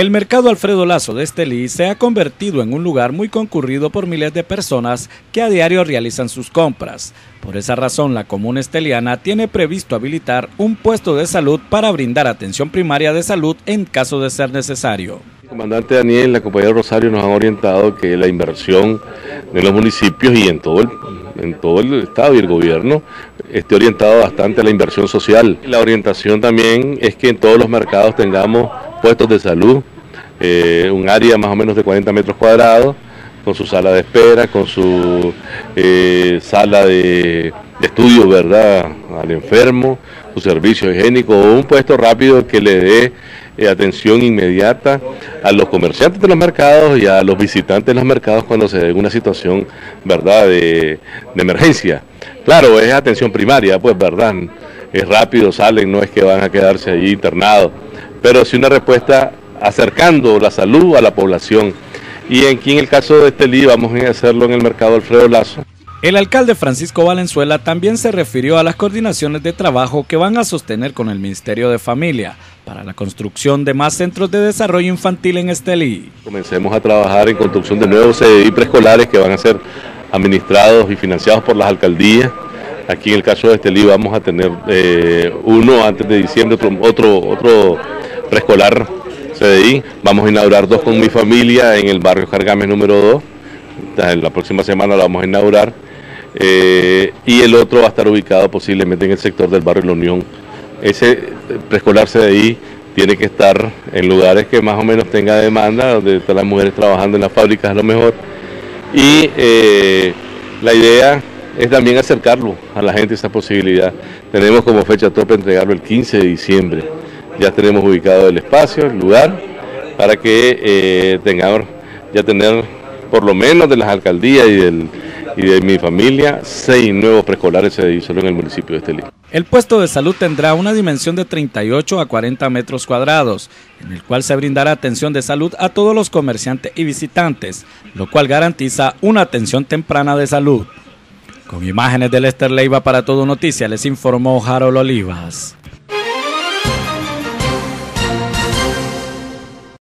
El mercado Alfredo Lazo de Estelí se ha convertido en un lugar muy concurrido por miles de personas que a diario realizan sus compras. Por esa razón, la comuna esteliana tiene previsto habilitar un puesto de salud para brindar atención primaria de salud en caso de ser necesario. El comandante Daniel y la compañía Rosario nos han orientado que la inversión en los municipios y en todo el, en todo el estado y el gobierno esté orientado bastante a la inversión social. La orientación también es que en todos los mercados tengamos puestos de salud, eh, un área más o menos de 40 metros cuadrados, con su sala de espera, con su eh, sala de, estudio, ¿verdad?, al enfermo, su servicio higiénico, un puesto rápido que le dé eh, atención inmediata a los comerciantes de los mercados y a los visitantes de los mercados cuando se dé una situación, ¿verdad?, de, de emergencia. Claro, es atención primaria, pues, ¿verdad?, es rápido, salen, no es que van a quedarse allí internados pero sí una respuesta acercando la salud a la población. Y aquí en el caso de este Estelí vamos a hacerlo en el mercado Alfredo Lazo. El alcalde Francisco Valenzuela también se refirió a las coordinaciones de trabajo que van a sostener con el Ministerio de Familia para la construcción de más centros de desarrollo infantil en Estelí. Comencemos a trabajar en construcción de nuevos CDI preescolares que van a ser administrados y financiados por las alcaldías. Aquí en el caso de Estelí vamos a tener eh, uno antes de diciembre, otro, otro, otro preescolar Vamos a inaugurar dos con mi familia en el barrio Jargames número 2. La próxima semana lo vamos a inaugurar. Eh, y el otro va a estar ubicado posiblemente en el sector del barrio La Unión. Ese preescolar CDI tiene que estar en lugares que más o menos tenga demanda, donde están las mujeres trabajando en las fábricas a lo mejor. Y eh, la idea es también acercarlo a la gente esa posibilidad. Tenemos como fecha tope entregarlo el 15 de diciembre ya tenemos ubicado el espacio, el lugar, para que eh, tengamos ya tener por lo menos de las alcaldías y, de mi familia seis nuevos preescolares se solo en el municipio de Estelí. El puesto de salud tendrá una dimensión de 38 a 40 metros cuadrados, en el cual se brindará atención de salud a todos los comerciantes y visitantes, lo cual garantiza una atención temprana de salud. Con imágenes de Lester Leiva para Todo Noticia les informó Harold Olivas.